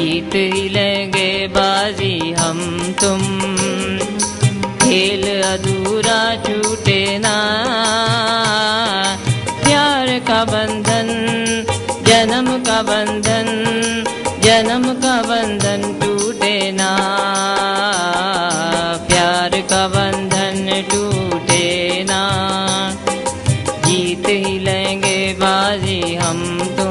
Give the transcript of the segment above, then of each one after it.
जीत लेंगे बाजी हम तुम। खेल अधूरा छूटे ना। प्यार का बंधन, जन्म का बंधन, जन्म का बंधन टूटे ना। प्यार का बंधन टूटे ना। जीत ही लेंगे बाजी हम तुम।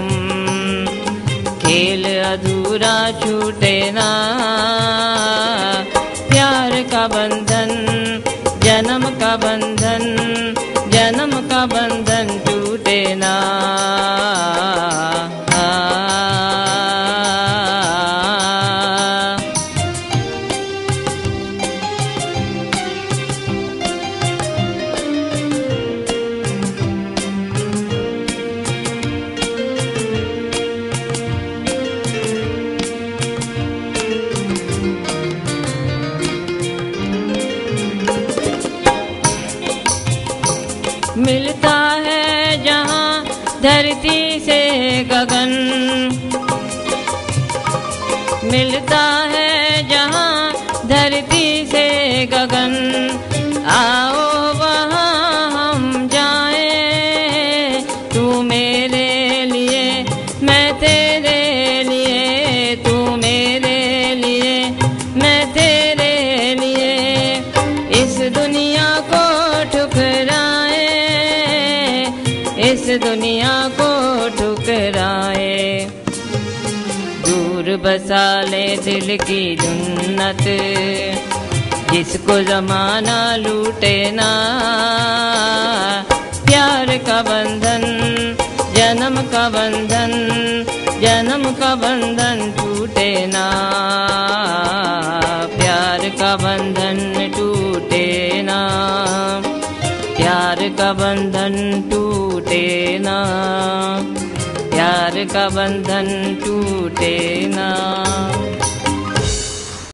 खेल अधूरा छूटे ना प्यार का बंधन जन्म का बंधन जन्म का बंधन टूटे ना मिलता है जहाँ धरती से गगन। मिलता है जहाँ धरती से गगन। आओ इस दुनिया को ठुकराए। दूर बसा ले दिल की जुन्नत, जिसको जमाना लूटे ना। प्यार का बंधन, जन्म का बंधन, जन्म का बंधन टूटे ना। प्यार का बंधन प्यार का बंधन टूटे ना प्यार का बंधन टूटे ना